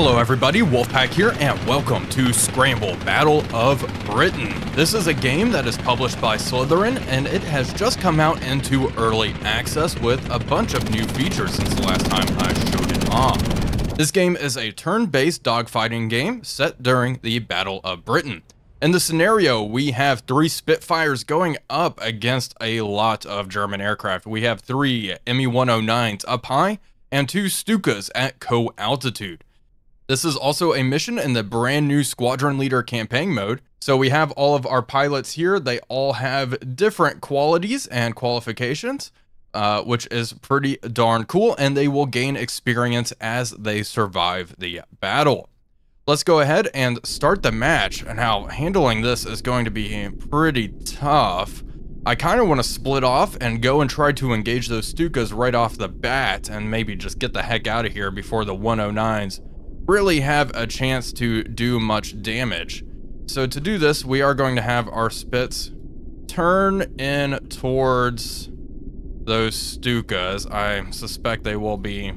Hello everybody, Wolfpack here, and welcome to Scramble Battle of Britain. This is a game that is published by Slitherine, and it has just come out into early access with a bunch of new features since the last time I showed it off. This game is a turn-based dogfighting game set during the Battle of Britain. In the scenario, we have three Spitfires going up against a lot of German aircraft. We have three Me-109s up high, and two Stukas at co-altitude. This is also a mission in the brand new Squadron Leader campaign mode. So we have all of our pilots here. They all have different qualities and qualifications, uh, which is pretty darn cool, and they will gain experience as they survive the battle. Let's go ahead and start the match. And now, handling this is going to be pretty tough. I kind of want to split off and go and try to engage those Stukas right off the bat and maybe just get the heck out of here before the 109s really have a chance to do much damage. So to do this, we are going to have our Spits turn in towards those Stukas. I suspect they will be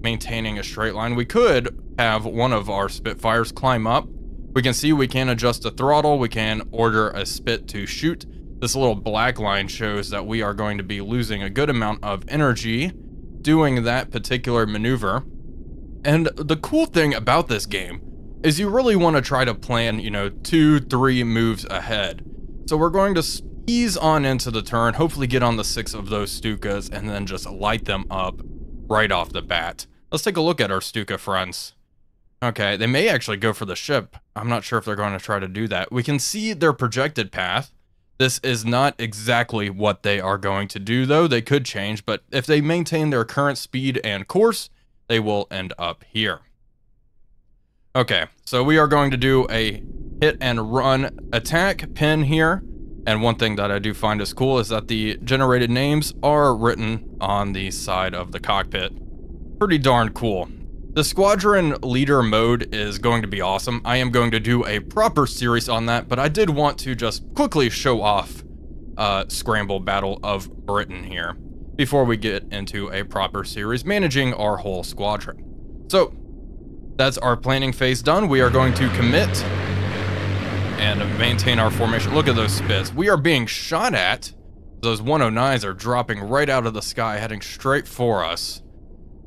maintaining a straight line. We could have one of our Spitfires climb up. We can see we can adjust the throttle. We can order a Spit to shoot. This little black line shows that we are going to be losing a good amount of energy doing that particular maneuver. And the cool thing about this game is you really want to try to plan, you know, two, three moves ahead. So we're going to ease on into the turn, hopefully get on the six of those Stukas, and then just light them up right off the bat. Let's take a look at our Stuka friends. Okay, they may actually go for the ship. I'm not sure if they're going to try to do that. We can see their projected path. This is not exactly what they are going to do, though. They could change, but if they maintain their current speed and course, they will end up here. Okay, so we are going to do a hit and run attack pin here. And one thing that I do find is cool is that the generated names are written on the side of the cockpit. Pretty darn cool. The squadron leader mode is going to be awesome. I am going to do a proper series on that, but I did want to just quickly show off uh, Scramble Battle of Britain here before we get into a proper series managing our whole squadron. So, that's our planning phase done. We are going to commit and maintain our formation. Look at those spits. We are being shot at. Those 109s are dropping right out of the sky, heading straight for us.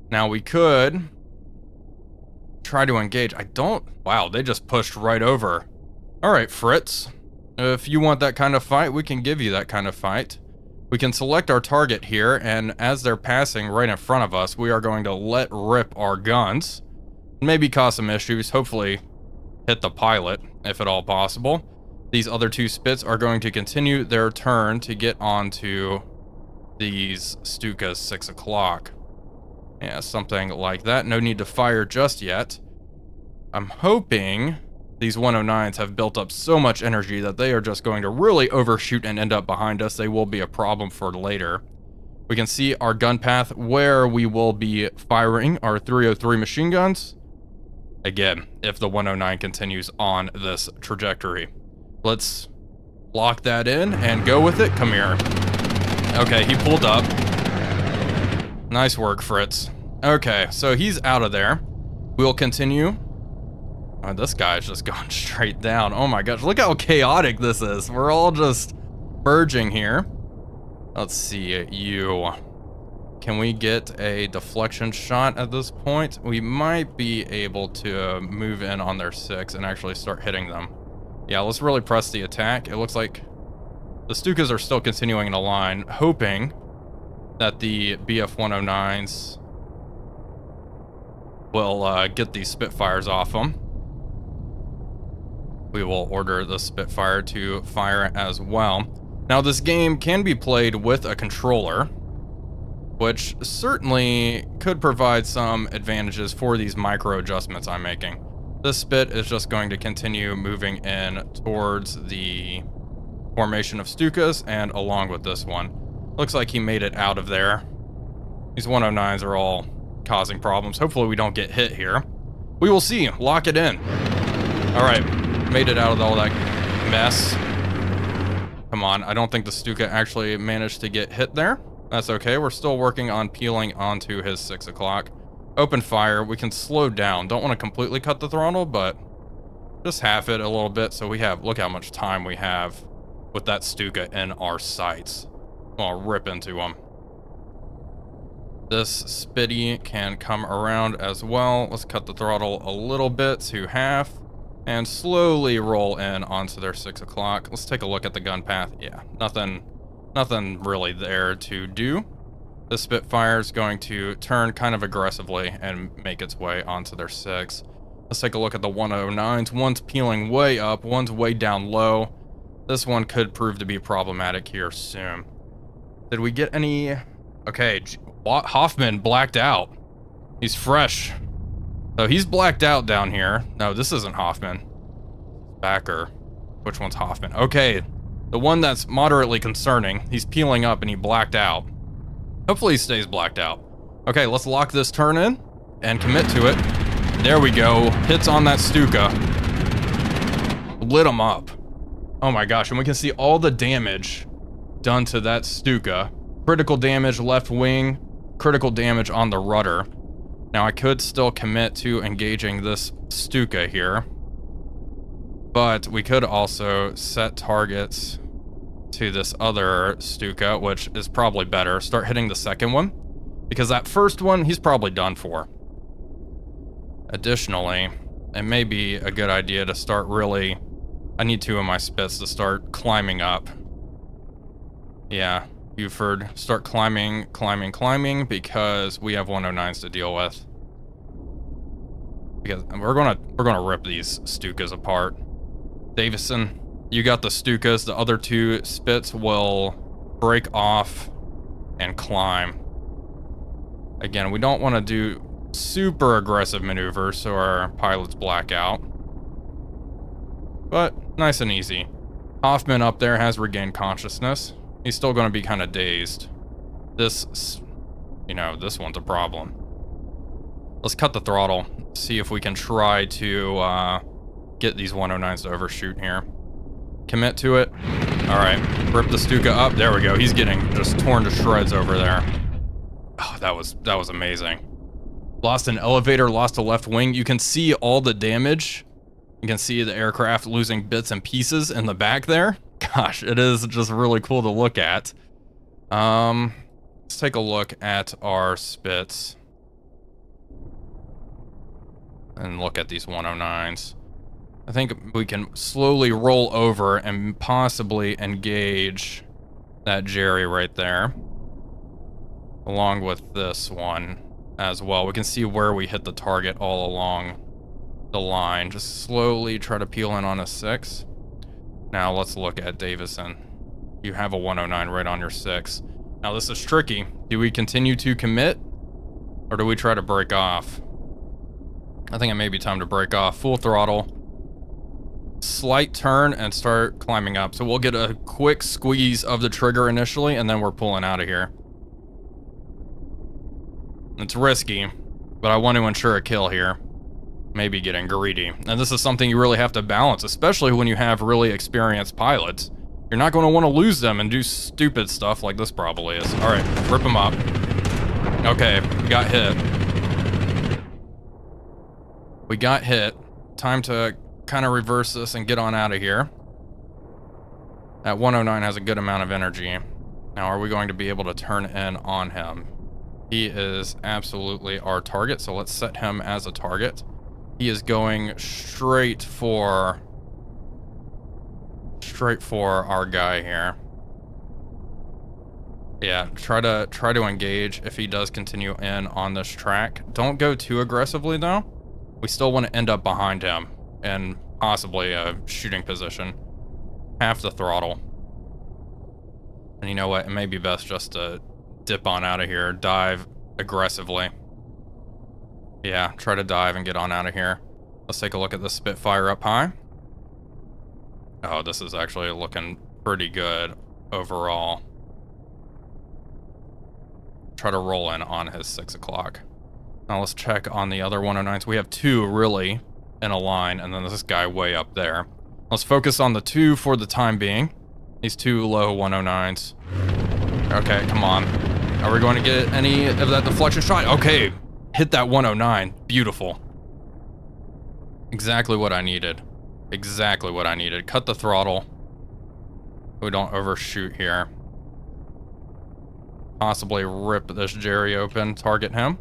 Now we could try to engage. I don't... Wow, they just pushed right over. All right, Fritz. If you want that kind of fight, we can give you that kind of fight. We can select our target here, and as they're passing right in front of us, we are going to let rip our guns. Maybe cause some issues, hopefully hit the pilot, if at all possible. These other two spits are going to continue their turn to get onto these Stukas 6 o'clock. Yeah, something like that. No need to fire just yet. I'm hoping these 109s have built up so much energy that they are just going to really overshoot and end up behind us. They will be a problem for later. We can see our gun path where we will be firing our 303 machine guns. Again, if the 109 continues on this trajectory. Let's lock that in and go with it. Come here. Okay, he pulled up. Nice work, Fritz. Okay, so he's out of there. We'll continue Oh, this guy's just going straight down. Oh my gosh, look how chaotic this is. We're all just merging here. Let's see, you. Can we get a deflection shot at this point? We might be able to move in on their six and actually start hitting them. Yeah, let's really press the attack. It looks like the Stukas are still continuing in a line, hoping that the BF-109s will uh, get these Spitfires off them we will order the Spitfire to fire as well. Now this game can be played with a controller, which certainly could provide some advantages for these micro adjustments I'm making. This spit is just going to continue moving in towards the formation of Stukas and along with this one. Looks like he made it out of there. These 109s are all causing problems. Hopefully we don't get hit here. We will see. Lock it in. All right made it out of all that mess. Come on, I don't think the Stuka actually managed to get hit there. That's okay, we're still working on peeling onto his 6 o'clock. open fire. We can slow down. Don't want to completely cut the throttle, but just half it a little bit so we have, look how much time we have with that Stuka in our sights. I'll rip into him. This Spitty can come around as well. Let's cut the throttle a little bit to half and slowly roll in onto their six o'clock. Let's take a look at the gun path. Yeah, nothing, nothing really there to do. The Spitfire is going to turn kind of aggressively and make its way onto their six. Let's take a look at the 109s. One's peeling way up, one's way down low. This one could prove to be problematic here soon. Did we get any... Okay, Hoffman blacked out. He's fresh. So he's blacked out down here. No, this isn't Hoffman. Backer. Which one's Hoffman? Okay, the one that's moderately concerning. He's peeling up and he blacked out. Hopefully he stays blacked out. Okay, let's lock this turn in and commit to it. There we go. Hits on that Stuka. Lit him up. Oh my gosh, and we can see all the damage done to that Stuka. Critical damage left wing, critical damage on the rudder. Now I could still commit to engaging this Stuka here. But we could also set targets to this other Stuka, which is probably better. Start hitting the second one. Because that first one, he's probably done for. Additionally, it may be a good idea to start really... I need two of my spits to start climbing up. Yeah, Buford, start climbing, climbing, climbing, because we have 109s to deal with. Because we're gonna we're gonna rip these Stukas apart. Davison, you got the Stukas. The other two spits will break off and climb. Again, we don't want to do super aggressive maneuvers so our pilots black out. But nice and easy. Hoffman up there has regained consciousness. He's still going to be kind of dazed. This, you know, this one's a problem. Let's cut the throttle. See if we can try to uh, get these 109s to overshoot here. Commit to it. All right, rip the Stuka up. There we go. He's getting just torn to shreds over there. Oh, that was that was amazing. Lost an elevator, lost a left wing. You can see all the damage. You can see the aircraft losing bits and pieces in the back there. Gosh, it is just really cool to look at. Um, let's take a look at our spits. And look at these 109s. I think we can slowly roll over and possibly engage that Jerry right there. Along with this one as well. We can see where we hit the target all along the line. Just slowly try to peel in on a 6. Now let's look at Davison. You have a 109 right on your 6. Now this is tricky. Do we continue to commit? Or do we try to break off? I think it may be time to break off. Full throttle. Slight turn and start climbing up. So we'll get a quick squeeze of the trigger initially and then we're pulling out of here. It's risky, but I want to ensure a kill here maybe getting greedy. And this is something you really have to balance, especially when you have really experienced pilots. You're not going to want to lose them and do stupid stuff like this probably is. All right, rip them up. Okay, we got hit. We got hit. Time to kind of reverse this and get on out of here. That 109 has a good amount of energy. Now, are we going to be able to turn in on him? He is absolutely our target, so let's set him as a target. He is going straight for... Straight for our guy here. Yeah, try to try to engage if he does continue in on this track. Don't go too aggressively though. We still want to end up behind him and possibly a shooting position. Half the throttle. And you know what? It may be best just to dip on out of here, dive aggressively. Yeah, try to dive and get on out of here. Let's take a look at the Spitfire up high. Oh, this is actually looking pretty good overall. Try to roll in on his 6 o'clock. Now let's check on the other 109s. We have two really in a line, and then this guy way up there. Let's focus on the two for the time being. These two low 109s. Okay, come on. Are we going to get any of that deflection shot? Okay, hit that 109. Beautiful. Exactly what I needed. Exactly what I needed. Cut the throttle. We don't overshoot here. Possibly rip this Jerry open, target him.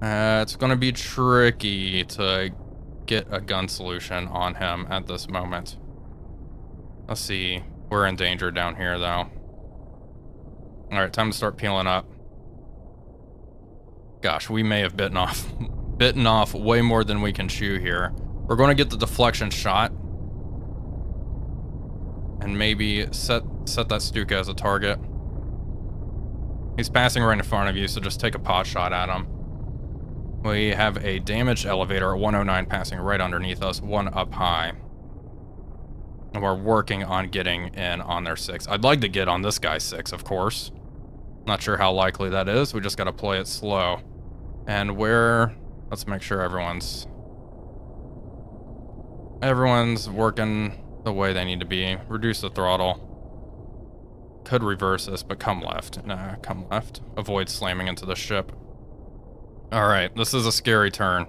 Uh, it's going to be tricky to get a gun solution on him at this moment. Let's see. We're in danger down here, though. Alright, time to start peeling up. Gosh, we may have bitten off bitten off way more than we can chew here. We're going to get the deflection shot. And maybe set set that Stuka as a target. He's passing right in front of you, so just take a pot shot at him. We have a damaged elevator at 109 passing right underneath us, one up high. And we're working on getting in on their six. I'd like to get on this guy's six, of course. Not sure how likely that is. We just got to play it slow. And where... Let's make sure everyone's... Everyone's working the way they need to be. Reduce the throttle. Could reverse this, but come left. Nah, come left. Avoid slamming into the ship. Alright, this is a scary turn.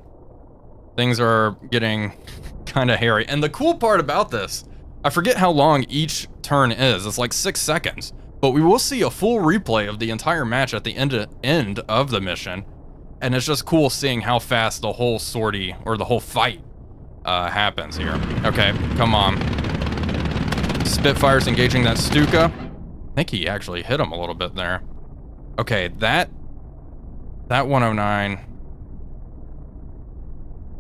Things are getting kind of hairy. And the cool part about this, I forget how long each turn is. It's like six seconds. But we will see a full replay of the entire match at the end of, end of the mission. And it's just cool seeing how fast the whole sortie, or the whole fight, uh, happens here. Okay, come on. Spitfire's engaging that Stuka. I think he actually hit him a little bit there. Okay, that that 109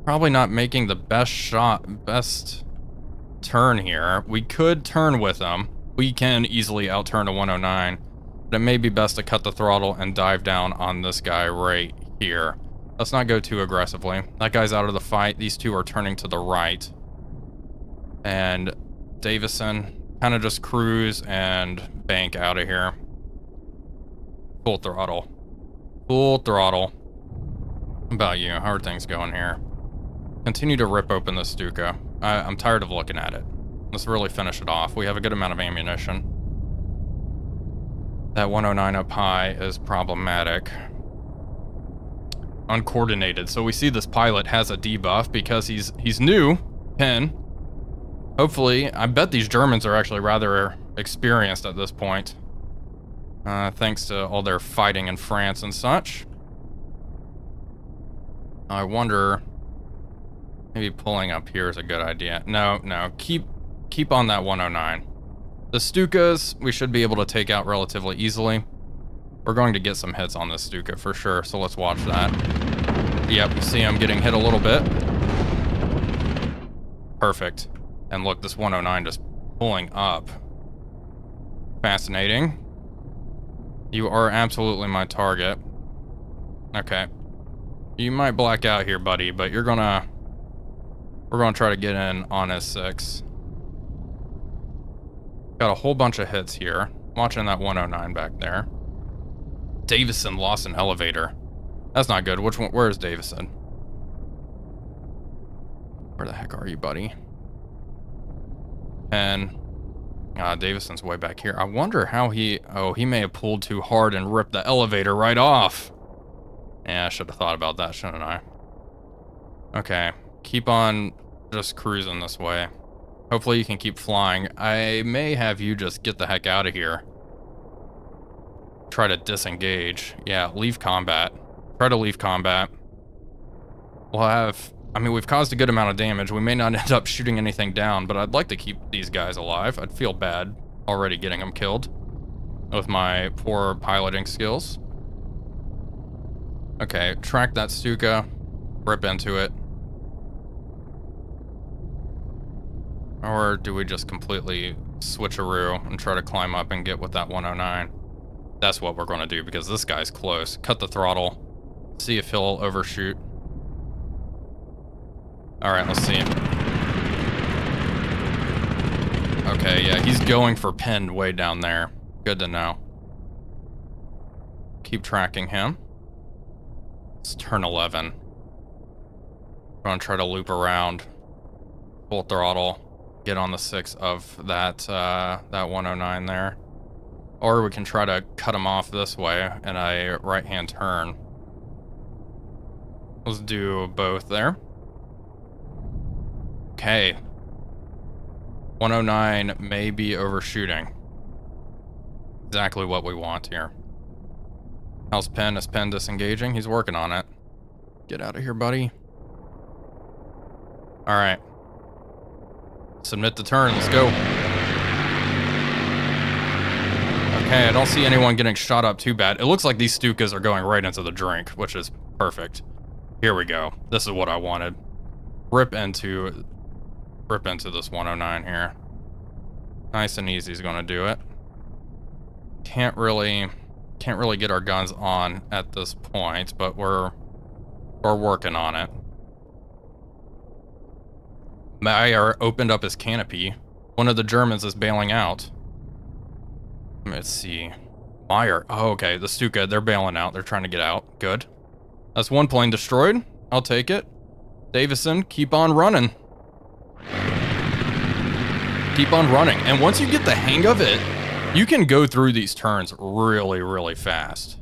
probably not making the best shot, best turn here. We could turn with him. We can easily outturn a 109, but it may be best to cut the throttle and dive down on this guy right here. Let's not go too aggressively. That guy's out of the fight. These two are turning to the right. And Davison kind of just cruise and bank out of here. Full throttle. Full throttle. How about you? How are things going here? Continue to rip open the Stuka. I, I'm tired of looking at it. Let's really finish it off. We have a good amount of ammunition. That 109 up high is problematic. Uncoordinated. So we see this pilot has a debuff because he's he's new. Penn. Hopefully, I bet these Germans are actually rather experienced at this point. Uh, thanks to all their fighting in France and such. I wonder... Maybe pulling up here is a good idea. No, no, keep keep on that 109. The Stukas, we should be able to take out relatively easily. We're going to get some hits on this Stuka for sure, so let's watch that. Yep, see him getting hit a little bit. Perfect. And look, this 109 just pulling up. Fascinating. You are absolutely my target. Okay. You might black out here, buddy, but you're gonna... We're gonna try to get in on S6. Got a whole bunch of hits here. Watching that 109 back there. Davison lost an elevator. That's not good. Which one? Where is Davison? Where the heck are you, buddy? And uh, Davison's way back here. I wonder how he... Oh, he may have pulled too hard and ripped the elevator right off. Yeah, I should have thought about that, shouldn't I? Okay. Keep on just cruising this way. Hopefully you can keep flying. I may have you just get the heck out of here. Try to disengage. Yeah, leave combat. Try to leave combat. We'll have I mean, we've caused a good amount of damage. We may not end up shooting anything down, but I'd like to keep these guys alive. I'd feel bad already getting them killed with my poor piloting skills. Okay, track that Stuka, rip into it. Or do we just completely switcheroo and try to climb up and get with that 109? That's what we're going to do because this guy's close. Cut the throttle, see if he'll overshoot. Alright, let's see. him. Okay, yeah, he's going for Penn way down there. Good to know. Keep tracking him. It's turn 11. We're gonna try to loop around. Full throttle. Get on the six of that, uh, that 109 there. Or we can try to cut him off this way in a right-hand turn. Let's do both there. Okay. 109 may be overshooting. Exactly what we want here. How's Penn? Is Penn disengaging? He's working on it. Get out of here, buddy. Alright. Submit the turn. Let's go. Okay, I don't see anyone getting shot up too bad. It looks like these Stukas are going right into the drink, which is perfect. Here we go. This is what I wanted. Rip into... Rip into this 109 here. Nice and easy is going to do it. Can't really... Can't really get our guns on at this point, but we're... We're working on it. Meyer uh, opened up his canopy. One of the Germans is bailing out. Let's see. Meyer. Oh, okay. The Stuka, they're bailing out. They're trying to get out. Good. That's one plane destroyed. I'll take it. Davison, keep on running. Keep on running. And once you get the hang of it, you can go through these turns really, really fast.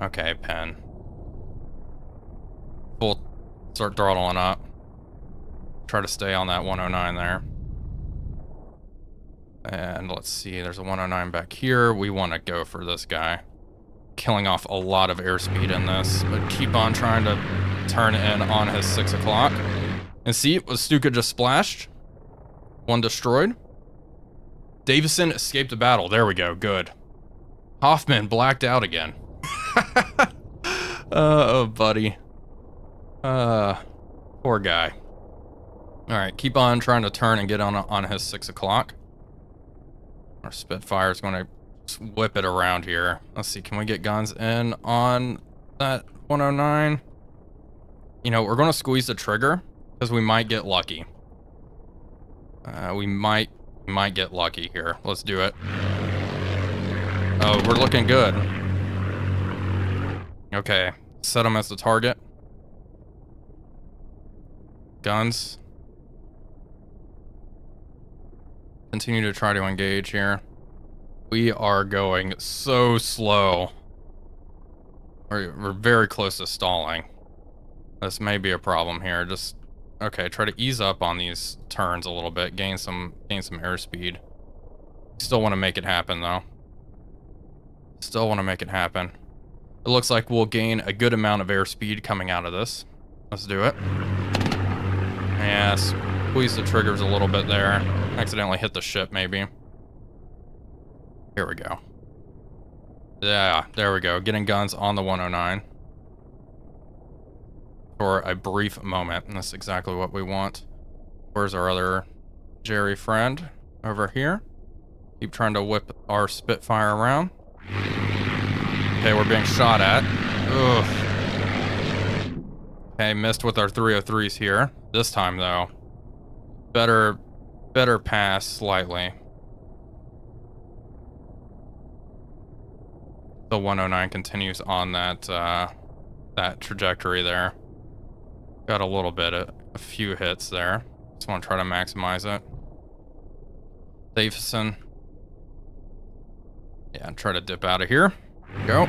Okay, Penn. Full start throttling up. Try to stay on that 109 there. And let's see, there's a 109 back here. We want to go for this guy. Killing off a lot of airspeed in this, but keep on trying to turn in on his 6 o'clock. And see, Stuka just splashed? One destroyed. Davison escaped the battle. There we go, good. Hoffman blacked out again. uh, oh, buddy. Uh, poor guy. All right, keep on trying to turn and get on on his six o'clock. Our Spitfire is going to whip it around here. Let's see, can we get guns in on that 109? You know, we're going to squeeze the trigger because we might get lucky. Uh, we might might get lucky here. Let's do it. Oh, we're looking good. Okay, set them as the target. Guns. Continue to try to engage here. We are going so slow. We're, we're very close to stalling. This may be a problem here. Just okay. Try to ease up on these turns a little bit. Gain some gain some airspeed. Still want to make it happen though. Still want to make it happen. It looks like we'll gain a good amount of airspeed coming out of this. Let's do it. Yes. Squeeze the triggers a little bit there. Accidentally hit the ship, maybe. Here we go. Yeah, there we go. Getting guns on the 109. For a brief moment. And that's exactly what we want. Where's our other Jerry friend? Over here. Keep trying to whip our Spitfire around. Okay, we're being shot at. Ugh. Okay, missed with our 303s here. This time, though. Better better pass slightly. The 109 continues on that uh, that trajectory there. Got a little bit, of, a few hits there. Just want to try to maximize it. Davison. Yeah, try to dip out of here. Go.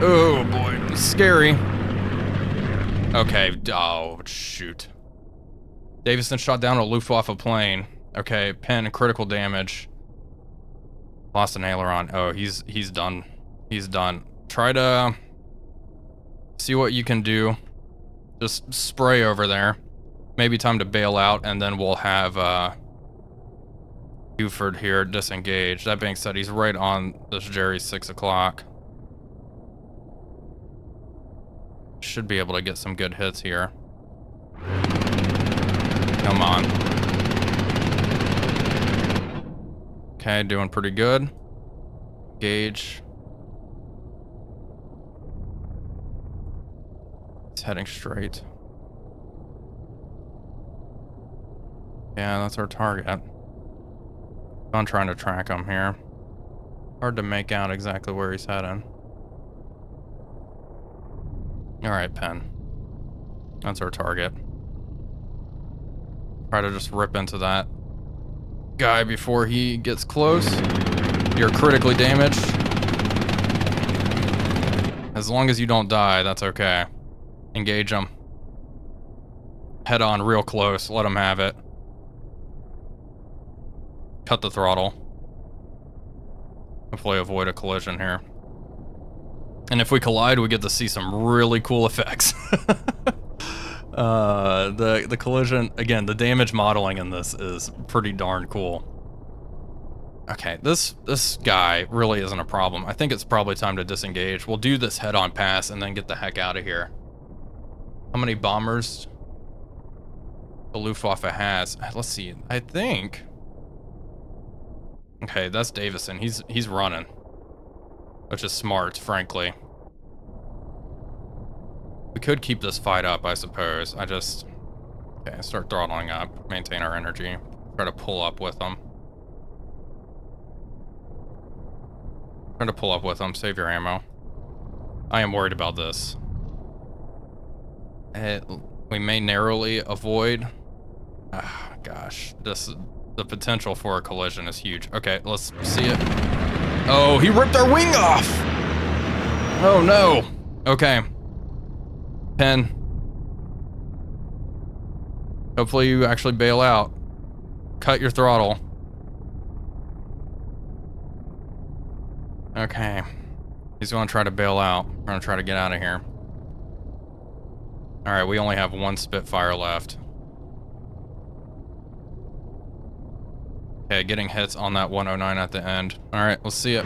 Oh boy, scary. Okay, oh shoot. Davison shot down a Luftwaffe plane. Okay, Penn, critical damage. Lost an aileron. Oh, he's he's done. He's done. Try to see what you can do. Just spray over there. Maybe time to bail out, and then we'll have uh, Buford here disengage. That being said, he's right on this Jerry 6 o'clock. Should be able to get some good hits here. Come on. Okay, doing pretty good. Gauge. It's heading straight. Yeah, that's our target. I'm trying to track him here. Hard to make out exactly where he's heading. Alright, Penn. That's our target. Try to just rip into that guy before he gets close. You're critically damaged. As long as you don't die, that's okay. Engage them. Head on real close. Let them have it. Cut the throttle. Hopefully avoid a collision here. And if we collide, we get to see some really cool effects. uh, the the collision again, the damage modeling in this is pretty darn cool. Okay, this this guy really isn't a problem. I think it's probably time to disengage. We'll do this head-on pass and then get the heck out of here. How many bombers the Luftwaffe has? Let's see. I think. Okay, that's Davison. He's he's running, which is smart, frankly. We could keep this fight up, I suppose. I just okay. Start throttling up, maintain our energy, try to pull up with them. Try to pull up with them, save your ammo. I am worried about this. It, we may narrowly avoid... Ah, gosh, this the potential for a collision is huge. Okay, let's see it. Oh, he ripped our wing off! Oh no! Okay. Penn. Hopefully you actually bail out. Cut your throttle. Okay. He's gonna try to bail out. We're gonna try to get out of here. Alright, we only have one Spitfire left. Okay, getting hits on that 109 at the end. Alright, let's see it.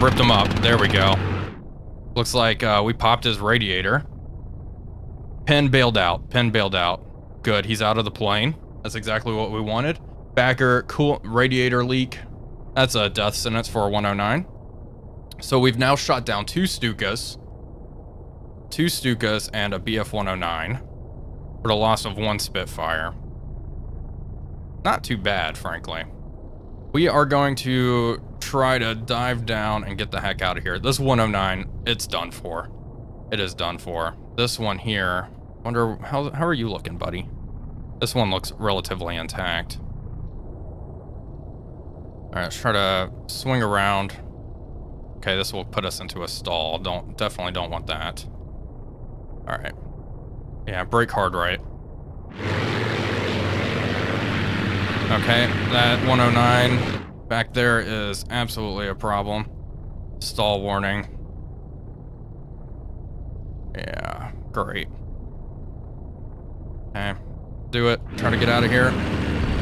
Ripped him up. There we go. Looks like uh, we popped his radiator. Penn bailed out. Penn bailed out. Good, he's out of the plane. That's exactly what we wanted. Backer, cool radiator leak. That's a death sentence for a 109. So we've now shot down two Stukas, two Stukas, and a BF-109 for the loss of one Spitfire. Not too bad, frankly. We are going to try to dive down and get the heck out of here. This 109, it's done for. It is done for. This one here, wonder, how, how are you looking, buddy? This one looks relatively intact. All right, let's try to swing around. Okay, this will put us into a stall. Don't definitely don't want that. All right. Yeah, brake hard right. Okay, that 109 back there is absolutely a problem. Stall warning. Yeah, great. Okay, do it. Try to get out of here.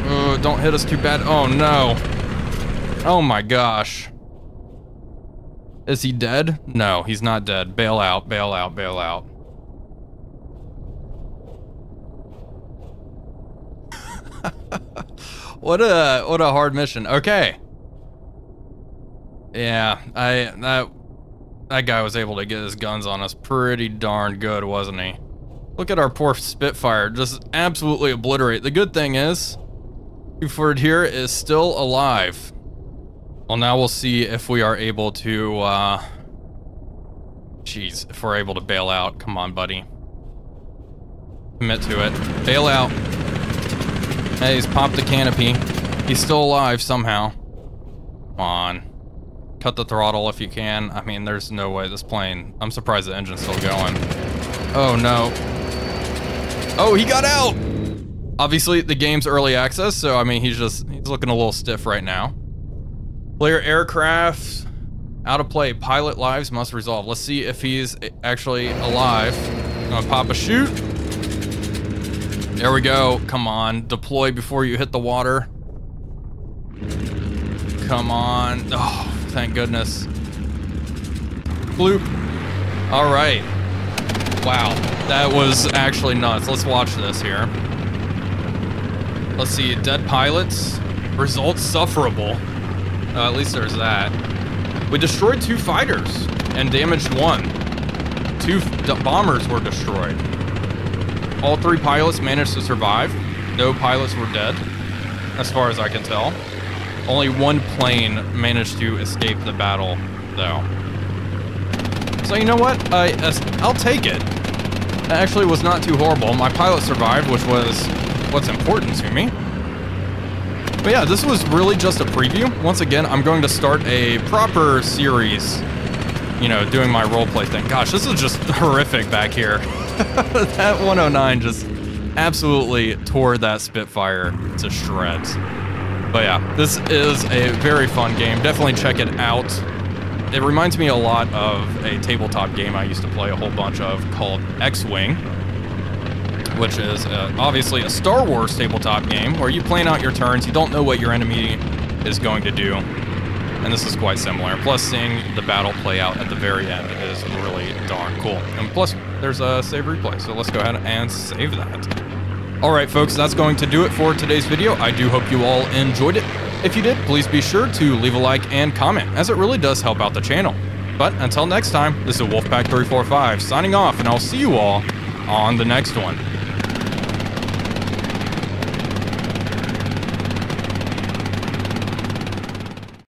Oh, don't hit us too bad. Oh no. Oh my gosh. Is he dead? No, he's not dead. Bail out, bail out, bail out. what a what a hard mission. Okay. Yeah, I that that guy was able to get his guns on us pretty darn good, wasn't he? Look at our poor Spitfire, just absolutely obliterate. The good thing is, Buford here is still alive. Well, now we'll see if we are able to, uh... Jeez, if we're able to bail out. Come on, buddy. Commit to it. Bail out. Hey, he's popped the canopy. He's still alive somehow. Come on. Cut the throttle if you can. I mean, there's no way this plane... I'm surprised the engine's still going. Oh, no. Oh, he got out! Obviously, the game's early access, so, I mean, he's just... He's looking a little stiff right now. Player aircraft out of play. Pilot lives must resolve. Let's see if he's actually alive. I'm gonna pop a shoot. There we go. Come on. Deploy before you hit the water. Come on. Oh, thank goodness. Bloop. All right. Wow. That was actually nuts. Let's watch this here. Let's see. Dead pilots. Results sufferable. Uh, at least there's that. We destroyed two fighters and damaged one. Two bombers were destroyed. All three pilots managed to survive. No pilots were dead, as far as I can tell. Only one plane managed to escape the battle, though. So you know what? I, I'll take it. That actually was not too horrible. My pilot survived, which was what's important to me. But yeah, this was really just a preview. Once again, I'm going to start a proper series, you know, doing my roleplay thing. Gosh, this is just horrific back here. that 109 just absolutely tore that Spitfire to shreds. But yeah, this is a very fun game. Definitely check it out. It reminds me a lot of a tabletop game I used to play a whole bunch of called X-Wing, which is uh, obviously a Star Wars tabletop game where you plan out your turns, you don't know what your enemy is going to do, and this is quite similar. Plus, seeing the battle play out at the very end is really darn cool. And plus, there's a save replay, so let's go ahead and save that. Alright folks, that's going to do it for today's video. I do hope you all enjoyed it. If you did, please be sure to leave a like and comment, as it really does help out the channel. But until next time, this is Wolfpack345 signing off, and I'll see you all on the next one.